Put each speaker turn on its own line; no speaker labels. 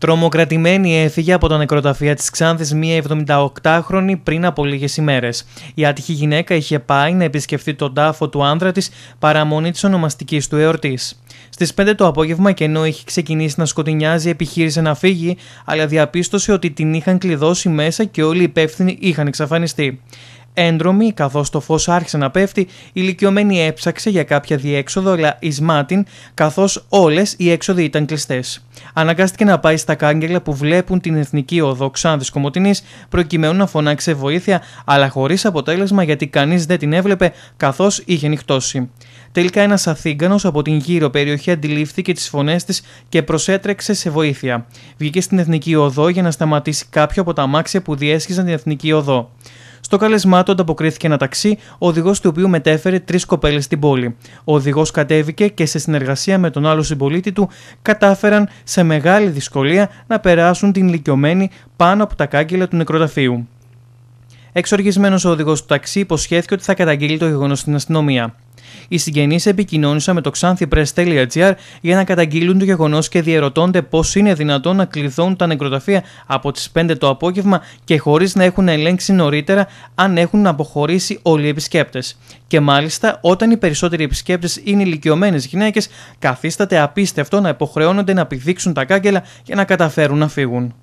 Τρομοκρατημένη έφυγε από τα νεκροταφεία της Ξάνθης μία 78χρονη πριν από λίγες ημέρες. Η άτυχη γυναίκα είχε πάει να επισκεφθεί τον τάφο του άνδρα της παραμονή της ονομαστικής του εορτής. Στις 5 το απόγευμα και ενώ είχε ξεκινήσει να σκοτεινιάζει επιχείρησε να φύγει, αλλά διαπίστωσε ότι την είχαν κλειδώσει μέσα και όλοι οι υπεύθυνοι είχαν εξαφανιστεί. Έντρομη, καθώς το φως άρχισε να πέφτει, η ηλικιωμένη έψαξε για κάποια διέξοδο, αλλά ει μάτιν, καθώς όλες οι έξοδοι ήταν κλειστές. Αναγκάστηκε να πάει στα κάγκελα που βλέπουν την εθνική οδό Ξάνθη Κομωτινής, προκειμένου να φωνάξει βοήθεια, αλλά χωρίς αποτέλεσμα γιατί κανείς δεν την έβλεπε, καθώς είχε νυχτώσει. Τελικά ένας Αθήγκανο από την γύρω περιοχή αντιλήφθηκε τις φωνές της και προσέτρεξε σε βοήθεια. Βγήκε στην εθνική οδό για να σταματήσει κάποιο από τα αμάξια που διέσχιζαν την εθνική οδό. Στο καλεσμά του ανταποκρίθηκε ένα ταξί, ο οδηγός του οποίου μετέφερε τρεις κοπέλες στην πόλη. Ο οδηγός κατέβηκε και σε συνεργασία με τον άλλο συμπολίτη του κατάφεραν σε μεγάλη δυσκολία να περάσουν την ηλικιωμένη πάνω από τα κάγκελα του νεκροταφείου. Εξοργισμένος ο οδηγός του ταξί υποσχέθηκε ότι θα καταγγείλει το γεγονός στην αστυνομία. Οι συγγενείς επικοινώνησαν με το xanthipress.gr για να καταγγείλουν το γεγονός και διαρωτώνται πώς είναι δυνατόν να κλειδώνουν τα νεκροταφεία από τις 5 το απόγευμα και χωρίς να έχουν ελέγξει νωρίτερα αν έχουν αποχωρήσει όλοι οι επισκέπτες. Και μάλιστα, όταν οι περισσότεροι επισκέπτες είναι ηλικιωμένες γυναίκες, καθίσταται απίστευτο να υποχρεώνονται να πηδήξουν τα κάγκελα για να καταφέρουν να φύγουν.